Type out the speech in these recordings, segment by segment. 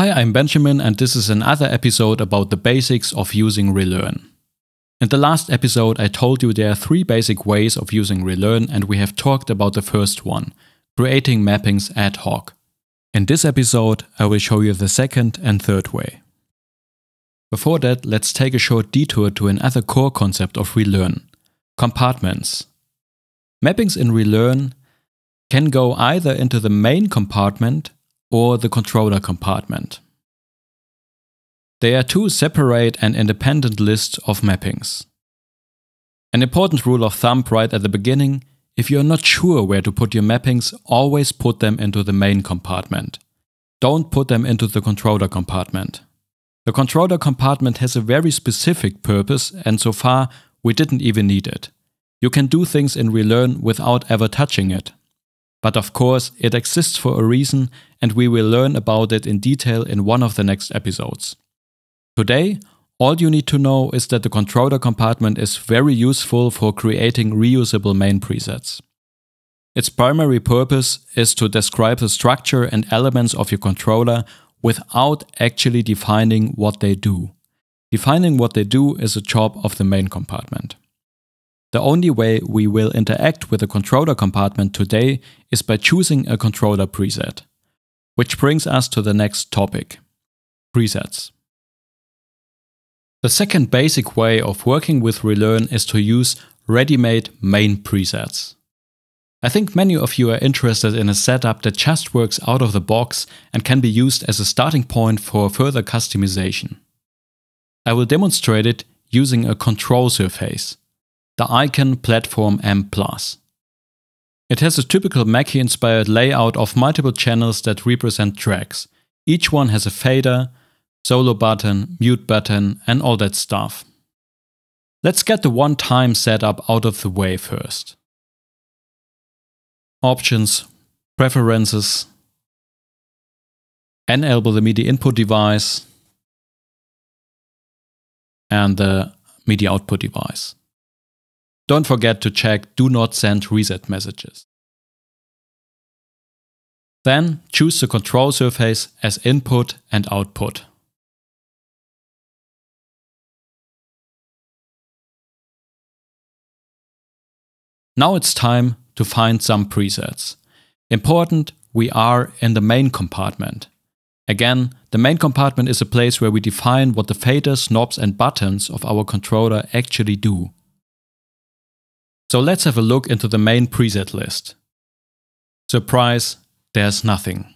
Hi, I'm Benjamin, and this is another episode about the basics of using ReaLearn. In the last episode, I told you there are three basic ways of using ReaLearn, and we have talked about the first one creating mappings ad hoc. In this episode, I will show you the second and third way. Before that, let's take a short detour to another core concept of ReaLearn compartments. Mappings in ReaLearn can go either into the main compartment or the controller compartment. They are two separate and independent lists of mappings. An important rule of thumb right at the beginning if you're not sure where to put your mappings, always put them into the main compartment. Don't put them into the controller compartment. The controller compartment has a very specific purpose, and so far we didn't even need it. You can do things in ReaLearn without ever touching it. But of course, it exists for a reason, and we will learn about it in detail in one of the next episodes. Today, all you need to know is that the controller compartment is very useful for creating reusable main presets. Its primary purpose is to describe the structure and elements of your controller without actually defining what they do. Defining what they do is a job of the main compartment. The only way we will interact with the controller compartment today is by choosing a controller preset. Which brings us to the next topic presets. The second basic way of working with ReaLearn is to use ready made main presets. I think many of you are interested in a setup that just works out of the box and can be used as a starting point for further customization. I will demonstrate it using a control surface, the Icon Platform M+. It has a typical Mackie inspired layout of multiple channels that represent tracks. Each one has a fader, solo button, mute button, and all that stuff. Let's get the one time setup out of the way first. Options, Preferences, enable the MIDI input device, and the MIDI output device. Don't forget to check Do Not Send Reset Messages. Then choose the control surface as input and output. Now it's time to find some presets. Important, we are in the main compartment. Again, the main compartment is a place where we define what the faders, knobs and buttons of our controller actually do. So let's have a look into the main preset list. Surprise, there's nothing.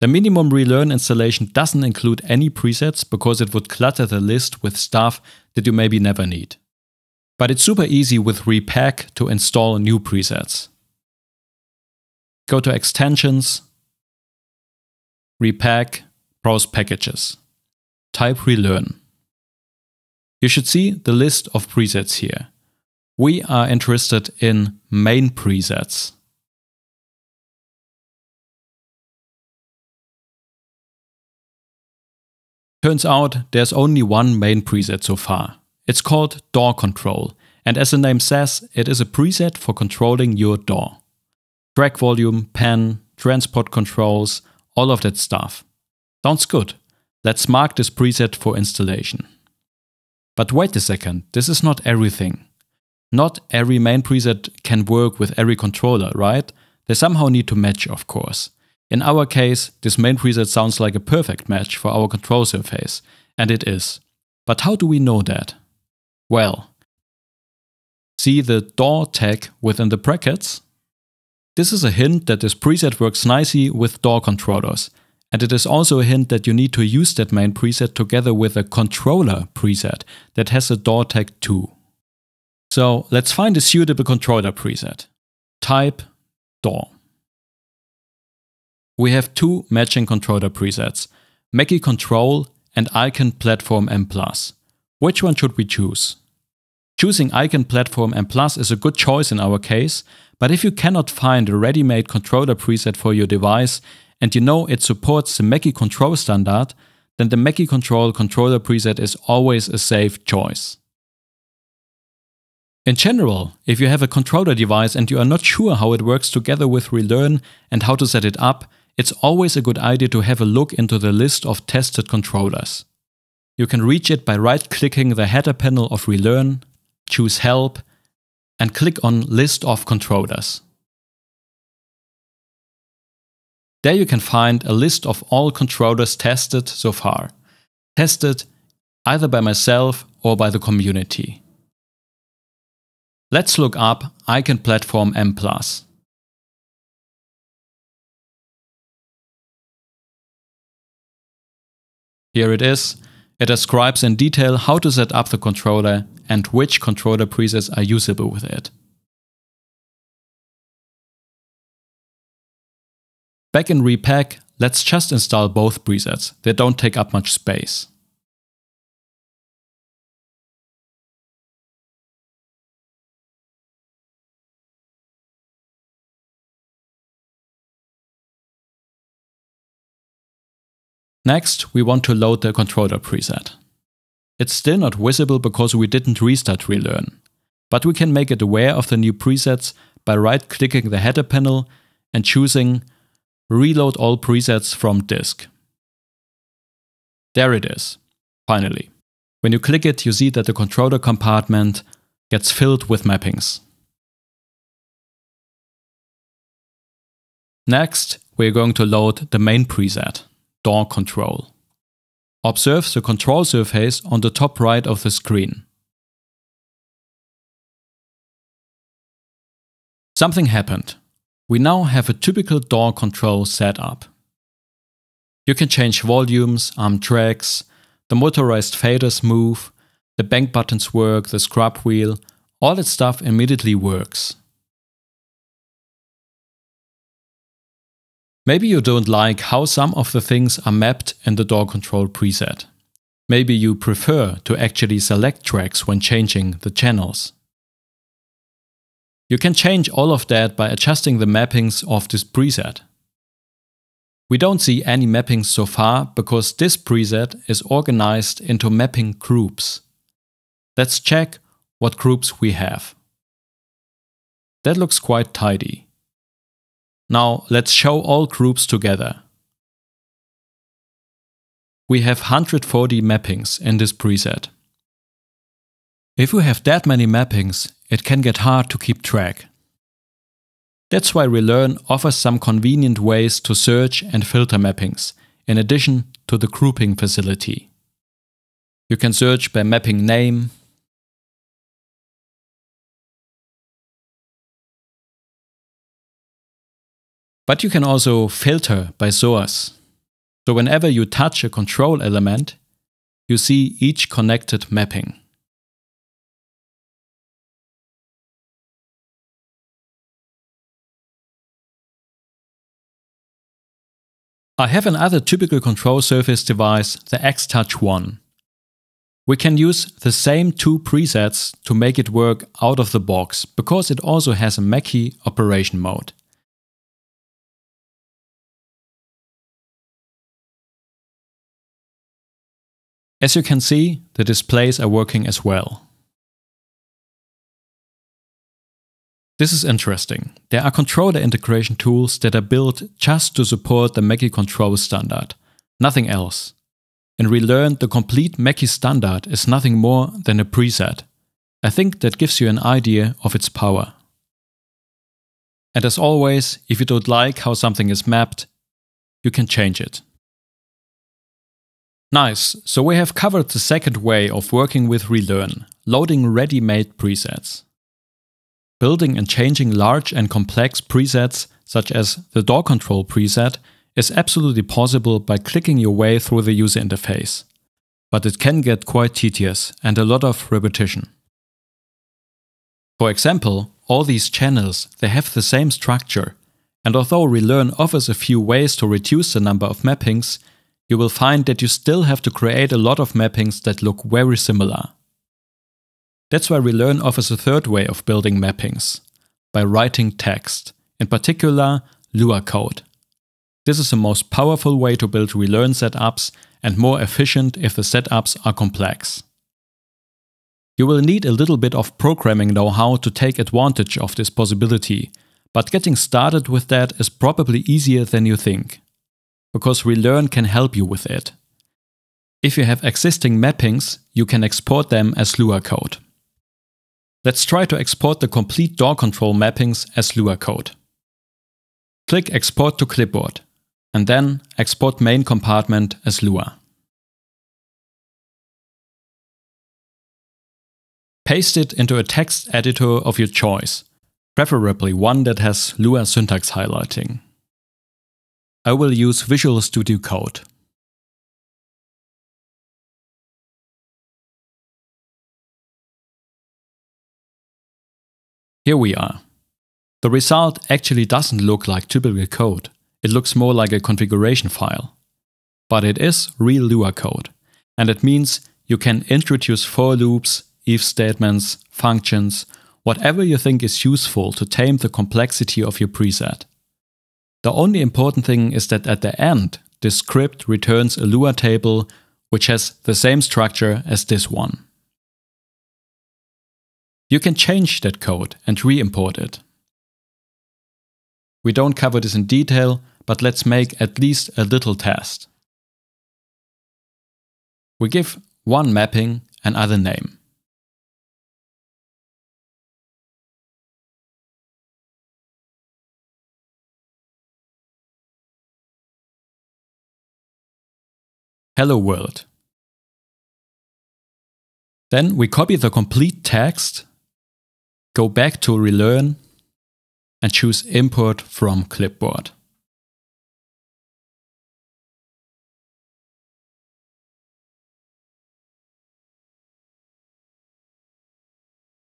The minimum ReaLearn installation doesn't include any presets because it would clutter the list with stuff that you maybe never need. But it's super easy with ReaPack to install new presets. Go to Extensions, ReaPack, Browse Packages. Type ReaLearn. You should see the list of presets here. We are interested in main presets. Turns out there's only one main preset so far. It's called DAW Control, and as the name says, it is a preset for controlling your DAW. Track volume, pan, transport controls, all of that stuff. Sounds good. Let's mark this preset for installation. But wait a second, this is not everything. Not every main preset can work with every controller, right? They somehow need to match, of course. In our case, this main preset sounds like a perfect match for our control surface, and it is. But how do we know that? Well, see the DAW tag within the brackets? This is a hint that this preset works nicely with DAW controllers, and it is also a hint that you need to use that main preset together with a controller preset that has a DAW tag too. So let's find a suitable controller preset. Type DAW. We have two matching controller presets, Mackie Control and Icon Platform M+. Which one should we choose? Choosing Icon Platform M is a good choice in our case, but if you cannot find a ready-made controller preset for your device and you know it supports the Mackie Control standard, then the Mackie Control controller preset is always a safe choice. In general, if you have a controller device and you are not sure how it works together with ReaLearn and how to set it up, it's always a good idea to have a look into the list of tested controllers. You can reach it by right clicking the header panel of ReaLearn, choose Help, and click on List of Controllers. There you can find a list of all controllers tested so far, tested either by myself or by the community. Let's look up Icon Platform M+. Here it is. It describes in detail how to set up the controller and which controller presets are usable with it. Back in ReaPack, let's just install both presets, they don't take up much space. Next, we want to load the controller preset. It's still not visible because we didn't restart ReaLearn, but we can make it aware of the new presets by right-clicking the header panel and choosing Reload all presets from disk. There it is, finally. When you click it, you see that the controller compartment gets filled with mappings. Next, we're going to load the main preset DAW control. Observe the control surface on the top right of the screen. Something happened. We now have a typical DAW control setup. You can change volumes, arm tracks, the motorized faders move, the bank buttons work, the scrub wheel, all that stuff immediately works. Maybe you don't like how some of the things are mapped in the DAW control preset. Maybe you prefer to actually select tracks when changing the channels. You can change all of that by adjusting the mappings of this preset. We don't see any mappings so far because this preset is organized into mapping groups. Let's check what groups we have. That looks quite tidy. Now let's show all groups together. We have 140 mappings in this preset. If we have that many mappings, it can get hard to keep track. That's why ReaLearn offers some convenient ways to search and filter mappings, in addition to the grouping facility. You can search by mapping name, But you can also filter by source. So whenever you touch a control element, you see each connected mapping. I have another typical control surface device, the X-Touch One. We can use the same two presets to make it work out of the box because it also has a Mackie operation mode. As you can see, the displays are working as well. This is interesting. There are controller integration tools that are built just to support the Mackie control standard, nothing else. In ReaLearn, the complete Mackie standard is nothing more than a preset. I think that gives you an idea of its power. And as always, if you don't like how something is mapped, you can change it. Nice, so we have covered the second way of working with ReaLearn, loading ready-made presets. Building and changing large and complex presets, such as the DAW control preset, is absolutely possible by clicking your way through the user interface. But it can get quite tedious and a lot of repetition. For example, all these channels, they have the same structure, and although ReaLearn offers a few ways to reduce the number of mappings, you will find that you still have to create a lot of mappings that look very similar. That's why ReaLearn offers a third way of building mappings, by writing text, in particular Lua code. This is the most powerful way to build ReaLearn setups and more efficient if the setups are complex. You will need a little bit of programming know-how to take advantage of this possibility, but getting started with that is probably easier than you think. Because ReaLearn can help you with it. If you have existing mappings, you can export them as Lua code. Let's try to export the complete DAW control mappings as Lua code. Click Export to Clipboard, and then Export Main Compartment as Lua. Paste it into a text editor of your choice, preferably one that has Lua syntax highlighting. I will use Visual Studio Code. Here we are. The result actually doesn't look like typical code. It looks more like a configuration file. But it is real Lua code, and it means you can introduce for loops, if statements, functions, whatever you think is useful to tame the complexity of your preset. The only important thing is that at the end, this script returns a Lua table which has the same structure as this one. You can change that code and re-import it. We don't cover this in detail, but let's make at least a little test. We give one mapping another name. Hello World. Then we copy the complete text, go back to ReaLearn, and choose Import from Clipboard.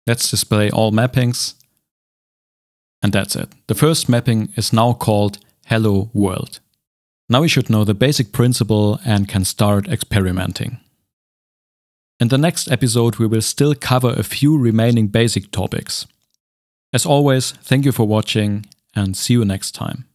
Let's display all mappings. And that's it. The first mapping is now called Hello World. Now we should know the basic principle and can start experimenting. In the next episode, we will still cover a few remaining basic topics. As always, thank you for watching and see you next time.